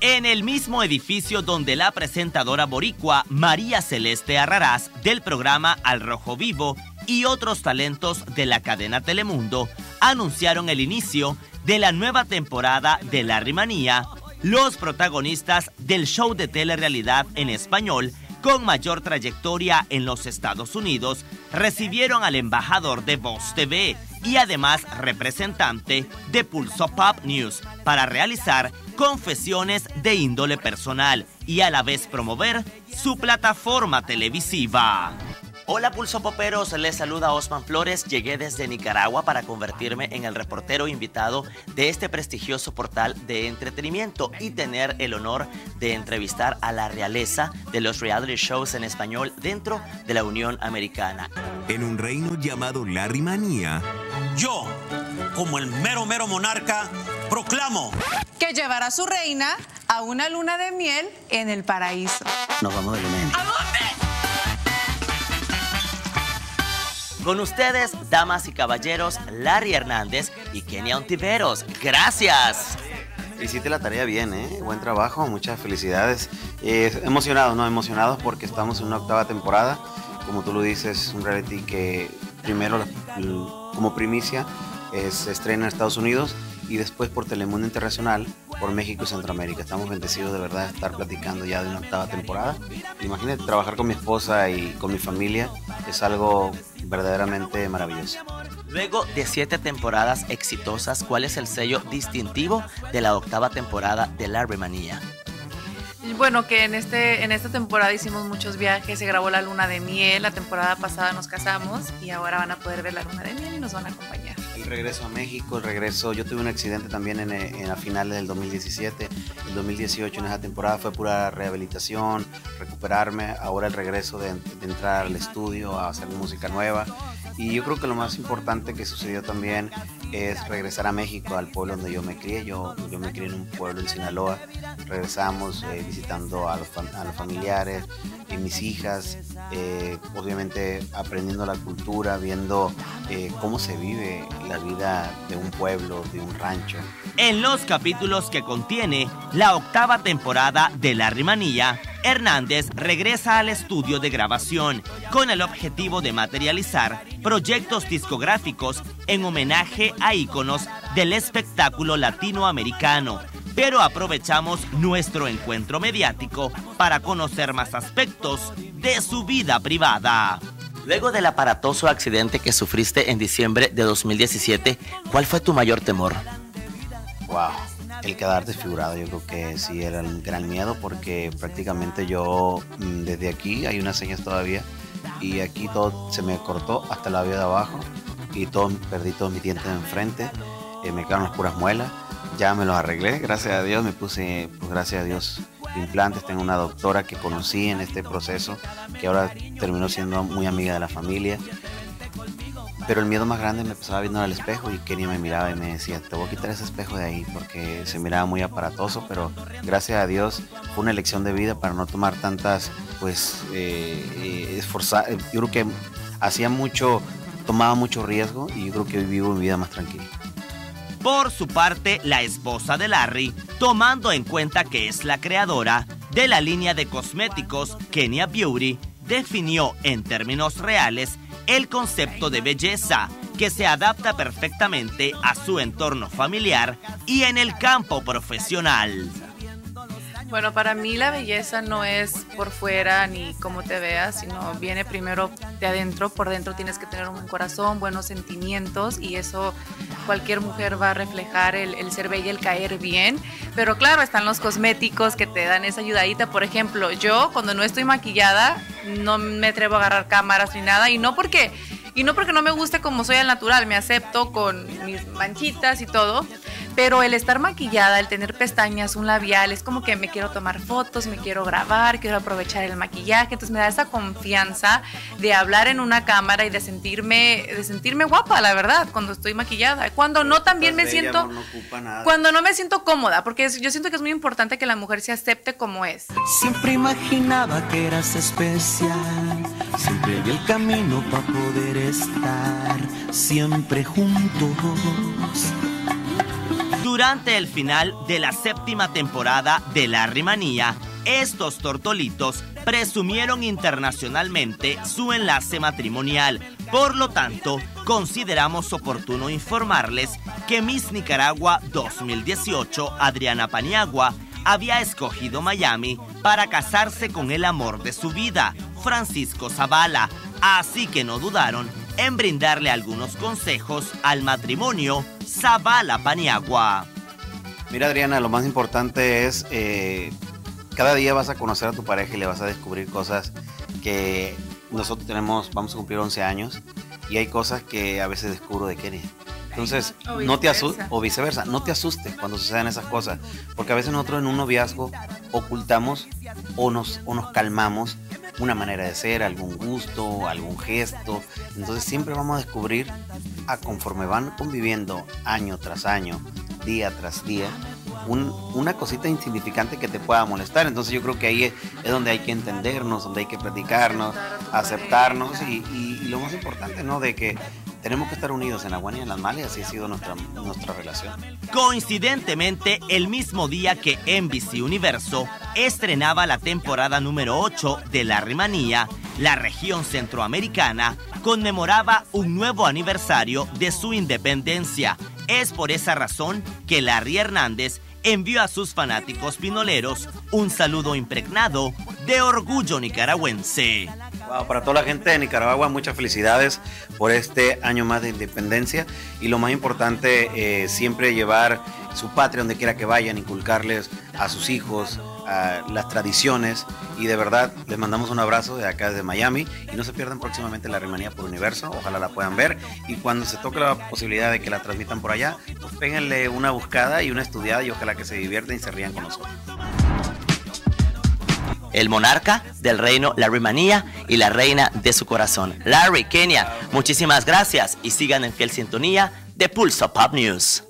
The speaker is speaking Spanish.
En el mismo edificio donde la presentadora boricua María Celeste Arrarás del programa Al Rojo Vivo y otros talentos de la cadena Telemundo anunciaron el inicio de la nueva temporada de La Rimanía, los protagonistas del show de telerrealidad en español con mayor trayectoria en los Estados Unidos recibieron al embajador de Voz TV y además representante de Pulso Pop News para realizar confesiones de índole personal y a la vez promover su plataforma televisiva. Hola Pulso Poperos, les saluda Osman Flores. Llegué desde Nicaragua para convertirme en el reportero invitado de este prestigioso portal de entretenimiento y tener el honor de entrevistar a la realeza de los reality shows en español dentro de la Unión Americana. En un reino llamado Larry Manía, yo, como el mero mero monarca, proclamo que llevará a su reina a una luna de miel en el paraíso. Nos vamos de luna ¿A dónde? Con ustedes, damas y caballeros, Larry Hernández y Kenia Ontiveros. Gracias. Hiciste la tarea bien, ¿eh? Buen trabajo, muchas felicidades. Eh, emocionados, ¿no? Emocionados porque estamos en una octava temporada. Como tú lo dices, un reality que primero, como primicia, se estrena en Estados Unidos y después por Telemundo Internacional, por México y Centroamérica. Estamos bendecidos de verdad de estar platicando ya de una octava temporada. Imagínate, trabajar con mi esposa y con mi familia es algo verdaderamente maravilloso. Luego de siete temporadas exitosas, ¿cuál es el sello distintivo de la octava temporada de La Remanía? Bueno, que en, este, en esta temporada hicimos muchos viajes, se grabó la luna de miel, la temporada pasada nos casamos y ahora van a poder ver la luna de miel y nos van a acompañar. El regreso a México, el regreso, yo tuve un accidente también en, en la final del 2017, el 2018 en esa temporada fue pura rehabilitación, recuperarme, ahora el regreso de, de entrar al estudio a hacer música nueva y yo creo que lo más importante que sucedió también es regresar a México, al pueblo donde yo me crié. Yo, yo me crié en un pueblo en Sinaloa. Regresamos eh, visitando a los, a los familiares y mis hijas, eh, obviamente aprendiendo la cultura, viendo eh, cómo se vive la vida de un pueblo, de un rancho. En los capítulos que contiene la octava temporada de La Rimanía, Hernández regresa al estudio de grabación con el objetivo de materializar proyectos discográficos en homenaje a íconos del espectáculo latinoamericano. Pero aprovechamos nuestro encuentro mediático para conocer más aspectos de su vida privada. Luego del aparatoso accidente que sufriste en diciembre de 2017, ¿cuál fue tu mayor temor? Wow el quedar desfigurado, yo creo que sí era un gran miedo porque prácticamente yo mm, desde aquí hay unas señas todavía y aquí todo se me cortó hasta la labio de abajo y todo, perdí todos mis dientes de enfrente, eh, me quedaron las puras muelas, ya me los arreglé, gracias a Dios me puse, pues gracias a Dios, implantes, tengo una doctora que conocí en este proceso, que ahora terminó siendo muy amiga de la familia pero el miedo más grande me empezaba viendo al espejo y Kenny me miraba y me decía, te voy a quitar ese espejo de ahí porque se miraba muy aparatoso, pero gracias a Dios fue una elección de vida para no tomar tantas, pues, eh, eh esforzar. Yo creo que hacía mucho, tomaba mucho riesgo y yo creo que hoy vivo mi vida más tranquila. Por su parte, la esposa de Larry, tomando en cuenta que es la creadora de la línea de cosméticos Kenya Beauty, definió en términos reales el concepto de belleza, que se adapta perfectamente a su entorno familiar y en el campo profesional. Bueno, para mí la belleza no es por fuera ni cómo te veas, sino viene primero de adentro. Por dentro tienes que tener un buen corazón, buenos sentimientos y eso cualquier mujer va a reflejar el, ser bella, el caer bien. Pero claro, están los cosméticos que te dan esa ayudadita. Por ejemplo, yo cuando no estoy maquillada no me atrevo a agarrar cámaras ni nada y no porque y no porque no me guste como soy al natural, me acepto con mis manchitas y todo, pero el estar maquillada, el tener pestañas, un labial, es como que me quiero tomar fotos, me quiero grabar, quiero aprovechar el maquillaje, entonces me da esa confianza de hablar en una cámara y de sentirme, de sentirme guapa, la verdad, cuando estoy maquillada. Cuando no también me siento, cuando no me siento cómoda, porque yo siento que es muy importante que la mujer se acepte como es. Siempre imaginaba que eras especial, siempre vi el camino para poder estar siempre juntos. Durante el final de la séptima temporada de La Rimanía, estos tortolitos presumieron internacionalmente su enlace matrimonial. Por lo tanto, consideramos oportuno informarles que Miss Nicaragua 2018, Adriana Paniagua, había escogido Miami para casarse con el amor de su vida, Francisco Zavala, así que no dudaron en brindarle algunos consejos al matrimonio Zavala Paniagua. Mira Adriana, lo más importante es, eh, cada día vas a conocer a tu pareja y le vas a descubrir cosas que nosotros tenemos, vamos a cumplir 11 años y hay cosas que a veces descubro de Kenia. Entonces, no te asustes, o viceversa, no te asustes cuando sucedan esas cosas, porque a veces nosotros en un noviazgo ocultamos o nos, o nos calmamos una manera de ser, algún gusto, algún gesto. Entonces siempre vamos a descubrir, a conforme van conviviendo año tras año, día tras día, una cosita insignificante que te pueda molestar. Entonces yo creo que ahí es, donde hay que entendernos, donde hay que platicarnos, aceptarnos y, y, lo más importante, ¿no? De que tenemos que estar unidos en la buena y en las malas y así ha sido nuestra, nuestra relación. Coincidentemente, el mismo día que NBC Universo estrenaba la temporada número 8 de La Rimanía, la región centroamericana conmemoraba un nuevo aniversario de su independencia. Es por esa razón que Larry Hernández envió a sus fanáticos pinoleros un saludo impregnado de orgullo nicaragüense para toda la gente de Nicaragua, muchas felicidades por este año más de independencia. Y lo más importante, eh, siempre llevar su patria donde quiera que vayan, inculcarles a sus hijos las tradiciones. Y de verdad les mandamos un abrazo de acá desde Miami. Y no se pierdan próximamente la Rimanía por Universo, ojalá la puedan ver. Y cuando se toque la posibilidad de que la transmitan por allá, pues péguenle una buscada y una estudiada y ojalá que se diviertan y se rían con nosotros el monarca del reino Larry Manía y la reina de su corazón. Larry, Kenia, muchísimas gracias y sigan en fiel sintonía de Pulso Pop News.